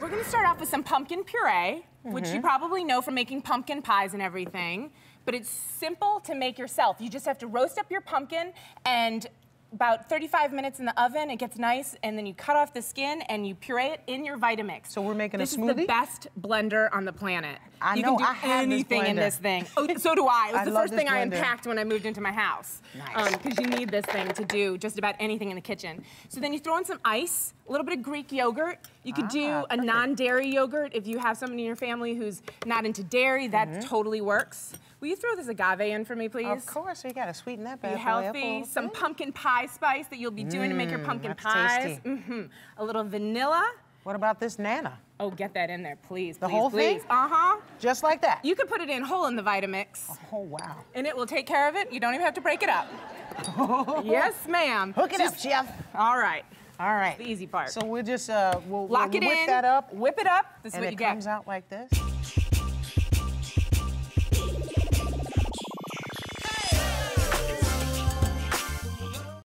We're gonna start off with some pumpkin puree, which Mm-hmm. you probably know from making pumpkin pies and everything. But it's simple to make yourself. You just have to roast up your pumpkin and about 35 minutes in the oven, it gets nice, and then you cut off the skin and you puree it in your Vitamix. So we're making a smoothie? this is the best blender on the planet. I you know, can do I have this anything in this thing. Oh, so do I. It was I the first this thing I unpacked when I moved into my house. Nice. Because you need this thing to do just about anything in the kitchen. So then you throw in some ice, a little bit of Greek yogurt. You could do Ah, a perfect. non-dairy yogurt if you have someone in your family who's not into dairy. That Mm-hmm. totally works. Will you throw this agave in for me, please? Of course, we gotta sweeten that bad Be up healthy. little Some pumpkin pie spice that you'll be doing to make your pumpkin that's pies. tasty. hmm A little vanilla. What about this Nana? Oh, get that in there, please. The please, whole please. thing? Uh huh. Just like that. You could put it in whole in the Vitamix, oh, wow. and it will take care of it. You don't even have to break it up. yes, ma'am. Hook it up, Just- chef. All right. All right. the easy part. So we'll just, uh, we'll, Lock we'll it whip in. that up, Whip it up. This is and what it you get. comes out like this.